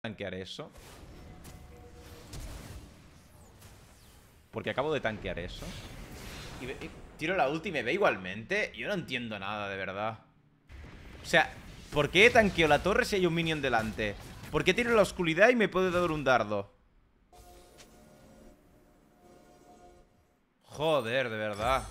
tanquear eso. Porque acabo de tanquear eso. Y, y tiro la ulti y me ve igualmente. Yo no entiendo nada, de verdad. O sea, ¿por qué tanqueo la torre si hay un minion delante? ¿Por qué tiro la oscuridad y me puede dar un dardo? Joder, de verdad.